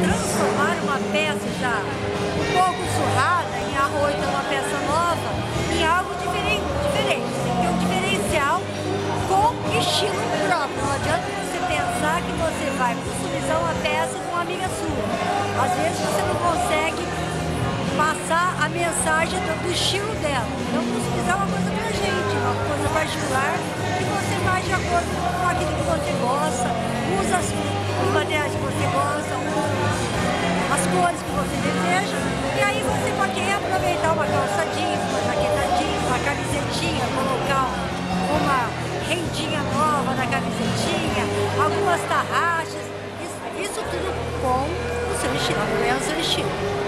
transformar uma peça já um pouco surrada em arroz, uma peça nova, em algo diferente. diferente. Tem que ter um diferencial com estilo próprio. Não adianta você pensar que você vai customizar uma peça de uma amiga sua. Às vezes você não consegue passar a mensagem do, estilo dela. Então customizar é uma coisa pra gente, uma coisa particular que você faz de acordo com aquilo que você gosta, usa os materiais que você gosta, cores que você deseja, e aí você pode reaproveitar uma calça jeans, uma jaqueta jeans, uma camisetinha, colocar uma rendinha nova na camisetinha, algumas tarraxas, isso, isso tudo com o seu estilo, é o seu estilo.